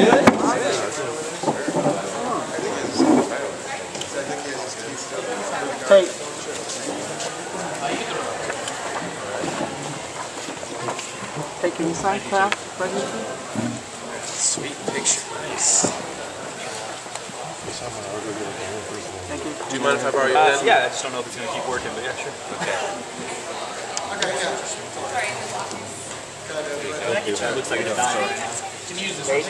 Tate. Hey, can you sign craft registry? Sweet picture. Nice. Thank you. Do you mind if I borrow your Uh, yeah, I just don't know if it's gonna keep working, but yeah, sure. It looks like it's dying. Eight.